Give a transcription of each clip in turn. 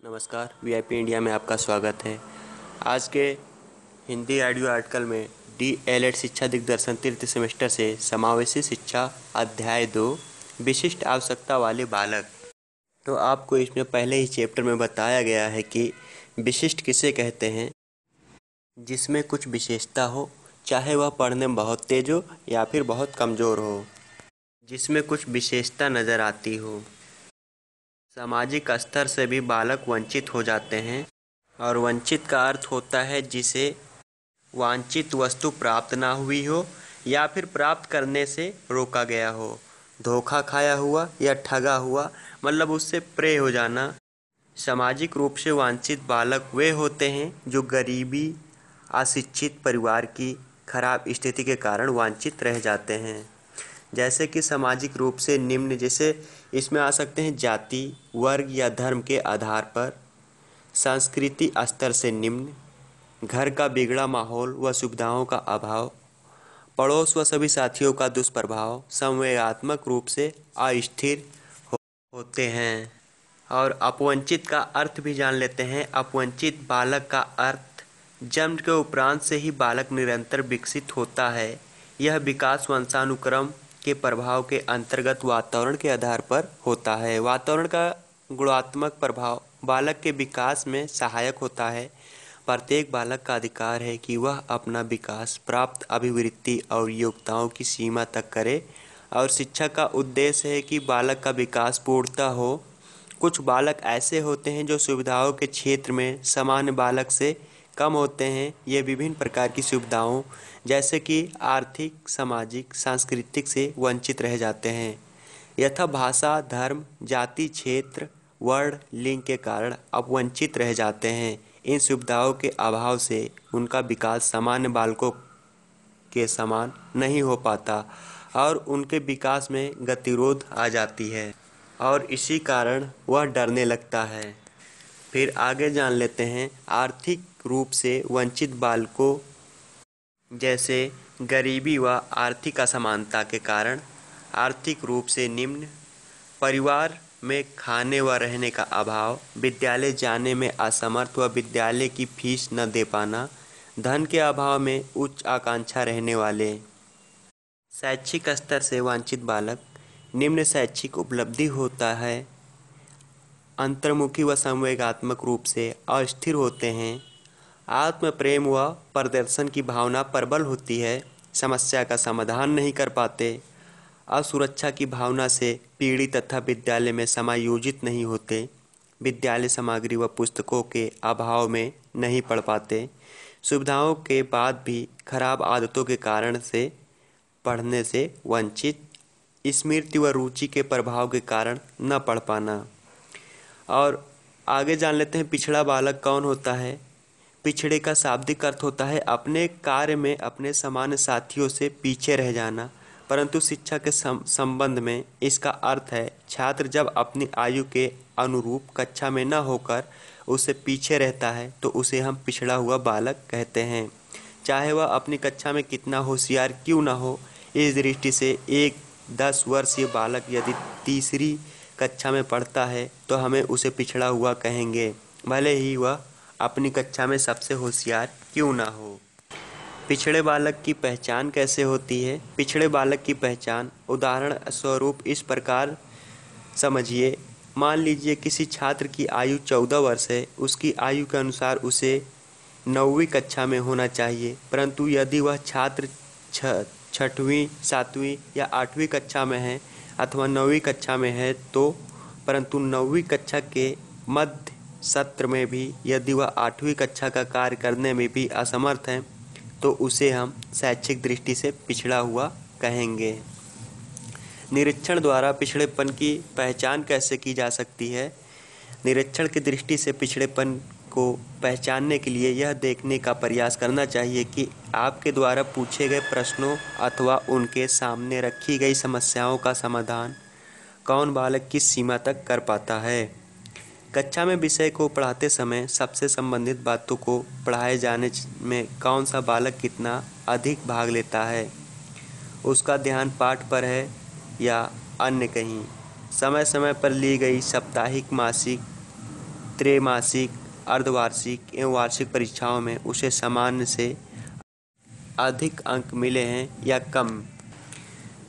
नमस्कार VIP India में आपका स्वागत है। आज के हिंदी ऑडियो आर्टिकल में डी एल एड शिक्षा दिग्दर्शन तृतीय सेमेस्टर से समावेशी शिक्षा अध्याय दो, विशिष्ट आवश्यकता वाले बालक। तो आपको इसमें पहले ही चैप्टर में बताया गया है कि विशिष्ट किसे कहते हैं, जिसमें कुछ विशेषता हो, चाहे वह पढ़ने में बहुत तेज हो या फिर बहुत कमज़ोर हो, जिसमें कुछ विशेषता नज़र आती हो। सामाजिक स्तर से भी बालक वंचित हो जाते हैं और वंचित का अर्थ होता है जिसे वांछित वस्तु प्राप्त ना हुई हो या फिर प्राप्त करने से रोका गया हो, धोखा खाया हुआ या ठगा हुआ मतलब उससे प्रे हो जाना। सामाजिक रूप से वांछित बालक वे होते हैं जो गरीबी, अशिक्षित परिवार की खराब स्थिति के कारण वांछित रह जाते हैं। जैसे कि सामाजिक रूप से निम्न जैसे इसमें आ सकते हैं जाति वर्ग या धर्म के आधार पर संस्कृति स्तर से निम्न घर का बिगड़ा माहौल व सुविधाओं का अभाव पड़ोस व सभी साथियों का दुष्प्रभाव संवेगात्मक रूप से अस्थिर हो, होते हैं। और अपवंचित का अर्थ भी जान लेते हैं। अपवंचित बालक का अर्थ जन्म के उपरांत से ही बालक निरंतर विकसित होता है। यह विकास वंशानुक्रम के प्रभाव के अंतर्गत वातावरण के आधार पर होता है। वातावरण का गुणात्मक प्रभाव बालक के विकास में सहायक होता है। प्रत्येक बालक का अधिकार है कि वह अपना विकास, प्राप्त अभिवृत्ति और योग्यताओं की सीमा तक करे और शिक्षा का उद्देश्य है कि बालक का विकास पूर्णता हो। कुछ बालक ऐसे होते हैं जो सुविधाओं के क्षेत्र में सामान्य बालक से कम होते हैं, ये विभिन्न प्रकार की सुविधाओं, जैसे कि आर्थिक, सामाजिक, सांस्कृतिक से वंचित रह जाते हैं। यथा भाषा, धर्म, जाति, क्षेत्र, वर्ण, लिंग के कारण अब वंचित रह जाते हैं। इन सुविधाओं के अभाव से उनका विकास सामान्य बालकों के समान नहीं हो पाता और उनके विकास में गतिरोध आ जाती है और इसी कारण वह डरने लगता है। फिर आगे जान लेते हैं आर्थिक रूप से वंचित बालकों जैसे गरीबी व आर्थिक असमानता के कारण आर्थिक रूप से निम्न, परिवार में खाने व रहने का अभाव, विद्यालय जाने में असमर्थ व विद्यालय की फ़ीस न दे पाना, धन के अभाव में उच्च आकांक्षा रहने वाले शैक्षिक स्तर से वांछित बालक निम्न शैक्षिक उपलब्धि होता है। अंतर्मुखी व संवेगात्मक रूप से अस्थिर होते हैं। आत्म प्रेम व प्रदर्शन की भावना प्रबल होती है। समस्या का समाधान नहीं कर पाते। असुरक्षा की भावना से पीड़ित तथा विद्यालय में समायोजित नहीं होते। विद्यालय सामग्री व पुस्तकों के अभाव में नहीं पढ़ पाते। सुविधाओं के बाद भी खराब आदतों के कारण से पढ़ने से वंचित, स्मृति व रुचि के प्रभाव के कारण न पढ़ पाना। और आगे जान लेते हैं, पिछड़ा बालक कौन होता है? पिछड़े का शाब्दिक अर्थ होता है अपने कार्य में अपने सामान्य साथियों से पीछे रह जाना। परंतु शिक्षा के संबंध में इसका अर्थ है, छात्र जब अपनी आयु के अनुरूप कक्षा में न होकर उसे पीछे रहता है तो उसे हम पिछड़ा हुआ बालक कहते हैं। चाहे वह अपनी कक्षा में कितना होशियार क्यों ना हो, इस दृष्टि से एक दस वर्षीय बालक यदि तीसरी कक्षा में पढ़ता है तो हमें उसे पिछड़ा हुआ कहेंगे। भले ही वह अपनी कक्षा में सबसे होशियार क्यों ना हो। पिछड़े बालक की पहचान कैसे होती है? पिछड़े बालक की पहचान उदाहरण स्वरूप इस प्रकार समझिए। मान लीजिए किसी छात्र की आयु चौदह वर्ष है, उसकी आयु के अनुसार उसे नौवीं कक्षा में होना चाहिए, परंतु यदि वह छात्र छठवीं, सातवीं या आठवीं कक्षा में है अथवा नौवीं कक्षा में है तो परंतु नौवीं कक्षा के मध्य सत्र में भी यदि वह आठवीं कक्षा का कार्य करने में भी असमर्थ है तो उसे हम शैक्षिक दृष्टि से पिछड़ा हुआ कहेंगे। निरीक्षण द्वारा पिछड़ेपन की पहचान कैसे की जा सकती है? निरीक्षण की दृष्टि से पिछड़ेपन को पहचानने के लिए यह देखने का प्रयास करना चाहिए कि आपके द्वारा पूछे गए प्रश्नों अथवा उनके सामने रखी गई समस्याओं का समाधान कौन बालक किस सीमा तक कर पाता है। कक्षा में विषय को पढ़ाते समय सबसे संबंधित बातों को पढ़ाए जाने में कौन सा बालक कितना अधिक भाग लेता है? उसका ध्यान पाठ पर है या अन्य कहीं? समय समय पर ली गई साप्ताहिक मासिक, त्रैमासिक अर्धवार्षिक एवं वार्षिक परीक्षाओं में उसे सामान्य से अधिक अंक मिले हैं या कम।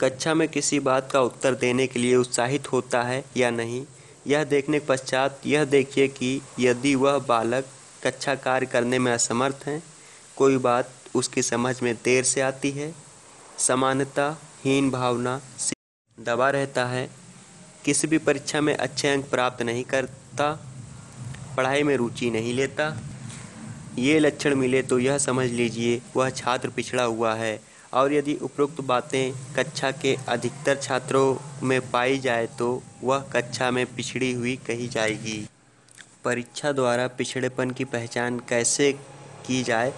कक्षा में किसी बात का उत्तर देने के लिए उत्साहित होता है या नहीं, यह देखने के पश्चात यह देखिए कि यदि वह बालक कक्षा कार्य करने में असमर्थ हैं, कोई बात उसकी समझ में देर से आती है। समानता हीन भावना दबा रहता है, किसी भी परीक्षा में अच्छे अंक प्राप्त नहीं करता पढ़ाई में रुचि नहीं लेता। ये लक्षण मिले तो यह समझ लीजिए, वह छात्र पिछड़ा हुआ है। और यदि उपरोक्त बातें कक्षा के अधिकतर छात्रों में पाई जाए तो वह कक्षा में पिछड़ी हुई कही जाएगी। परीक्षा द्वारा पिछड़ेपन की पहचान कैसे की जाए?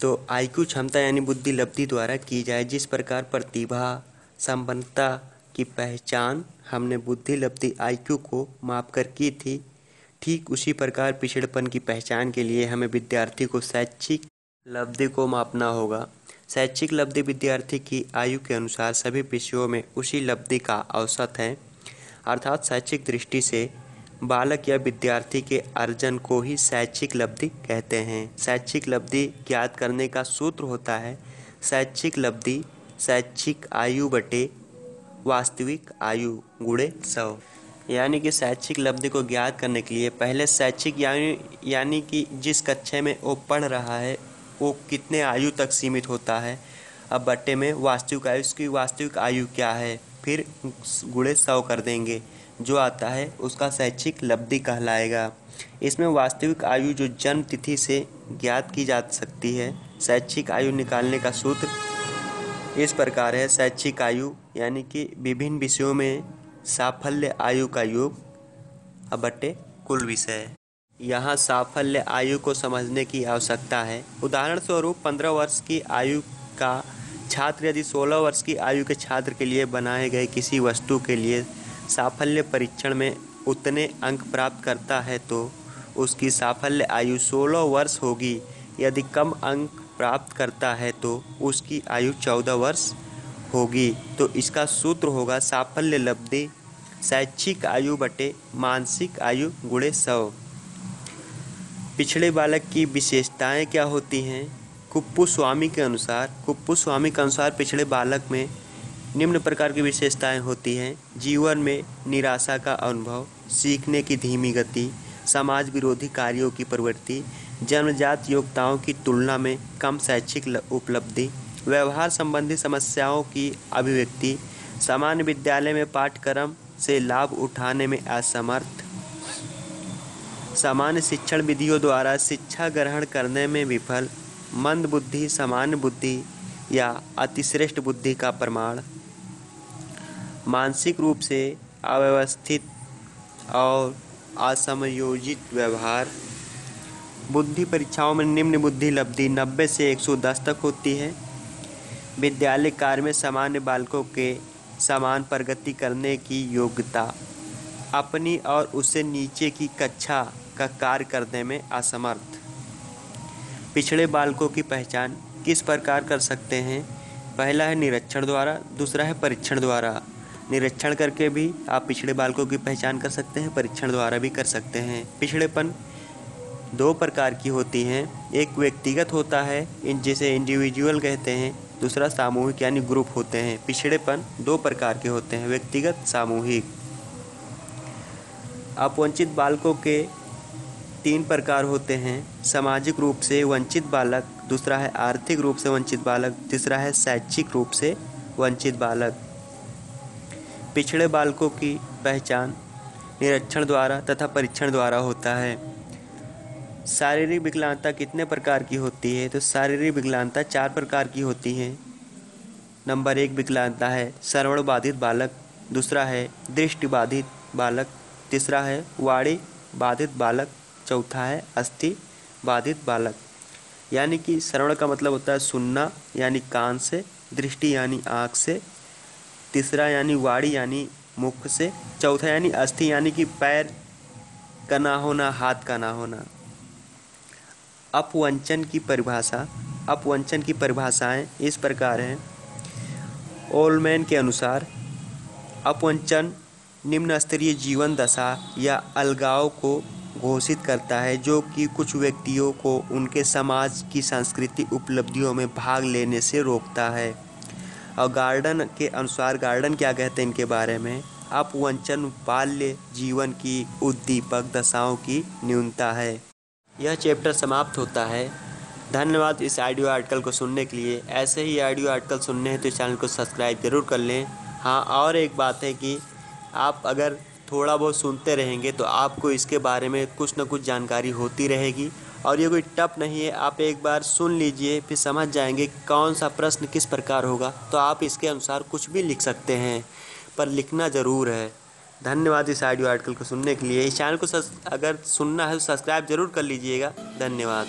तो आईक्यू क्षमता यानी बुद्धि लब्धि द्वारा की जाए, जिस प्रकार प्रतिभा, संपन्नता की पहचान हमने बुद्धि लब्धि आईक्यू को मापकर की थी ठीक उसी प्रकार पिछड़पन की पहचान के लिए हमें विद्यार्थी को शैक्षिक लब्धि को मापना होगा। शैक्षिक लब्धि विद्यार्थी की आयु के अनुसार सभी विषयों में उसी लब्धि का औसत है। अर्थात शैक्षिक दृष्टि से बालक या विद्यार्थी के अर्जन को ही शैक्षिक लब्धि कहते हैं। शैक्षिक लब्धि ज्ञात करने का सूत्र होता है, शैक्षिक लब्धि शैक्षिक आयु बटे वास्तविक आयु गुड़े सौ। यानी कि शैक्षिक लब्धि को ज्ञात करने के लिए पहले शैक्षिक यानी यानी कि जिस कक्षा में वो पढ़ रहा है, वो कितने आयु तक सीमित होता है? अब बट्टे में वास्तविक आयु की वास्तविक आयु क्या है? फिर गुड़े सौ कर देंगे। जो आता है, उसका शैक्षिक लब्धि कहलाएगा। इसमें वास्तविक आयु जो जन्म तिथि से ज्ञात की जा सकती है, शैक्षिक आयु निकालने का सूत्र इस प्रकार है। शैक्षिक आयु यानी कि विभिन्न विषयों में साफल्य आयु का योग। अब कुल विषय। यहाँ साफल्य आयु को समझने की आवश्यकता है। उदाहरण स्वरूप पंद्रह वर्ष की आयु का छात्र यदि सोलह वर्ष की आयु के छात्र के लिए बनाए गए किसी वस्तु के लिए साफल्य परीक्षण में उतने अंक प्राप्त करता है तो उसकी साफल्य आयु सोलह वर्ष होगी। यदि कम अंक प्राप्त करता है तो उसकी आयु चौदह वर्ष होगी। तो इसका सूत्र होगा साफल्य लब्धि, शैक्षिक आयु बटे मानसिक आयु गुड़े सौ। पिछड़े बालक की विशेषताएँ क्या होती हैं? कुप्पू स्वामी के अनुसार, कुप्पू स्वामी के अनुसार पिछड़े बालक में निम्न प्रकार की विशेषताएँ होती हैं। जीवन में निराशा का अनुभव, सीखने की धीमी गति, समाज विरोधी कार्यों की प्रवृत्ति जन्मजात योग्यताओं की तुलना में कम शैक्षिक उपलब्धि व्यवहार संबंधी समस्याओं की अभिव्यक्ति, सामान्य विद्यालय में पाठ्यक्रम से लाभ उठाने में असमर्थ। सामान्य शिक्षण विधियों द्वारा शिक्षा ग्रहण करने में विफल, मंद बुद्धि, सामान्य बुद्धि या अतिश्रेष्ठ बुद्धि का प्रमाण। मानसिक रूप से अव्यवस्थित और असमयोजित व्यवहार। बुद्धि परीक्षाओं में निम्न बुद्धि लब्धि 90 से 110 तक होती है। विद्यालय कार्य में सामान्य बालकों के समान प्रगति करने की योग्यता, अपनी और उससे नीचे की कक्षा का कार्य करने में असमर्थ। पिछड़े बालकों की पहचान किस प्रकार कर सकते हैं? पहला है निरीक्षण द्वारा, दूसरा है परीक्षण द्वारा। निरीक्षण करके भी आप पिछड़े बालकों की पहचान कर सकते हैं, परीक्षण द्वारा भी कर सकते हैं। पिछड़ेपन दो प्रकार की होती हैं। एक व्यक्तिगत होता है इन जिसे इंडिविजुअल कहते हैं दूसरा सामूहिक यानी ग्रुप होते हैं। पिछड़ेपन दो प्रकार के होते हैं, व्यक्तिगत, सामूहिक। अपवंचित बालकों के तीन प्रकार होते हैं, सामाजिक रूप से वंचित बालक, दूसरा है आर्थिक रूप से वंचित बालक, तीसरा है शैक्षिक रूप से वंचित बालक। पिछड़े बालकों की पहचान निरीक्षण द्वारा तथा परीक्षण द्वारा होता है। शारीरिक विकलांगता कितने प्रकार की होती है? तो शारीरिक विकलांगता चार प्रकार की होती है। नंबर एक विकलांगता है श्रवण बाधित बालक, दूसरा है दृष्टि बाधित बालक, तीसरा है वाणी बाधित बालक, चौथा है अस्थि बाधित बालक। यानी कि श्रवण का मतलब होता है सुनना, यानी कान से, दृष्टि यानी आँख से, तीसरा यानी वाड़ी यानी मुख से, चौथा यानी अस्थि यानी कि पैर का ना होना, हाथ का ना होना। अपवंचन की परिभाषा, अपवंचन की परिभाषाएँ इस प्रकार हैं। ओलमैन के अनुसार, अपवंचन निम्न स्तरीय जीवन दशा या अलगाव को घोषित करता है, जो कि कुछ व्यक्तियों को उनके समाज की सांस्कृतिक उपलब्धियों में भाग लेने से रोकता है। और गार्डन के अनुसार, गार्डन क्या कहते हैं इनके बारे में? अपवंचन बाल्य जीवन की उद्दीपक दशाओं की न्यूनता है। यह चैप्टर समाप्त होता है। धन्यवाद इस ऑडियो आर्टिकल को सुनने के लिए। ऐसे ही ऑडियो आर्टिकल सुनने हैं तो चैनल को सब्सक्राइब ज़रूर कर लें। हाँ और एक बात है कि आप अगर थोड़ा बहुत सुनते रहेंगे तो आपको इसके बारे में कुछ ना कुछ जानकारी होती रहेगी। और ये कोई टप नहीं है, आप एक बार सुन लीजिए, फिर समझ जाएँगे कौन सा प्रश्न किस प्रकार होगा। तो आप इसके अनुसार कुछ भी लिख सकते हैं, पर लिखना ज़रूर है। धन्यवाद इस ऑडियो आर्टिकल को सुनने के लिए। इस चैनल को अगर सुनना है तो सब्सक्राइब ज़रूर कर लीजिएगा। धन्यवाद।